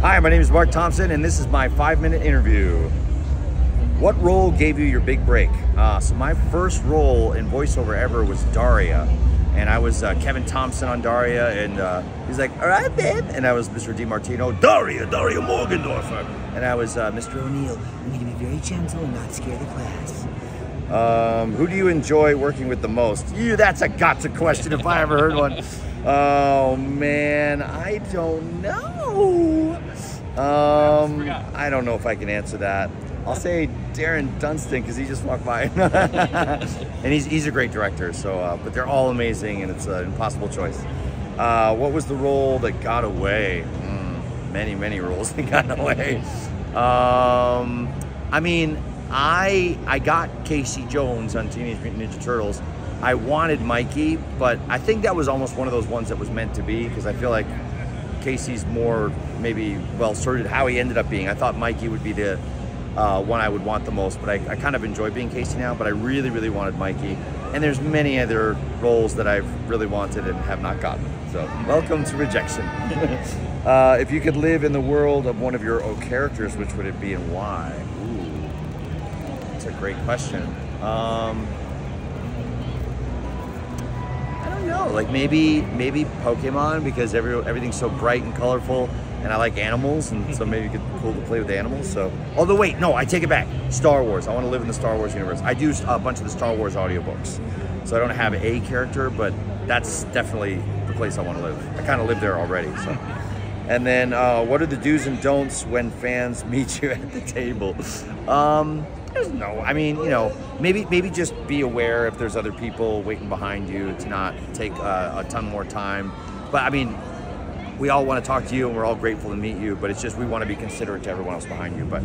Hi, my name is Marc Thompson, and this is my five minute interview. What role gave you your big break? Uh, so, my first role in voiceover ever was Daria, and I was uh, Kevin Thompson on Daria, and uh, he's like, All right, babe. And I was Mr. DeMartino, Daria, Daria Morgendorffer. And I was uh, Mr. O'Neill. We need to be very gentle and not scare the class. Um, who do you enjoy working with the most? You, that's a gotcha question if I ever heard one. Oh man, I don't know. Um, I don't know if I can answer that. I'll say Darren Dunstan because he just walked by, and he's he's a great director. So, uh, but they're all amazing, and it's an impossible choice. Uh, what was the role that got away? Mm, many many roles that got away. Um, I mean, I I got Casey Jones on Teenage Mutant Ninja Turtles. I wanted Mikey, but I think that was almost one of those ones that was meant to be because I feel like Casey's more maybe well sorted how he ended up being. I thought Mikey would be the uh, one I would want the most, but I, I kind of enjoy being Casey now. But I really, really wanted Mikey, and there's many other roles that I've really wanted and have not gotten. So welcome to rejection. uh, if you could live in the world of one of your characters, which would it be and why? Ooh, that's a great question. Um, Like maybe maybe Pokemon because every everything's so bright and colorful, and I like animals, and so maybe it's cool to play with animals. So, although wait, no, I take it back. Star Wars. I want to live in the Star Wars universe. I do a bunch of the Star Wars audiobooks, so I don't have a character, but that's definitely the place I want to live. I kind of live there already. So. And then, uh, what are the do's and don'ts when fans meet you at the table? Um, there's no. I mean, you know, maybe maybe just be aware if there's other people waiting behind you to not take uh, a ton more time. But I mean, we all want to talk to you, and we're all grateful to meet you. But it's just we want to be considerate to everyone else behind you. But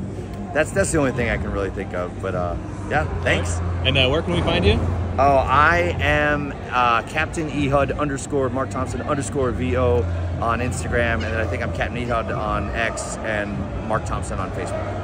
that's that's the only thing I can really think of. But uh, yeah, thanks. And uh, where can we find you? Oh, I am uh, Captain Ehud underscore Marc Thompson underscore VO on Instagram, and then I think I'm Captain Ehud on X and Marc Thompson on Facebook.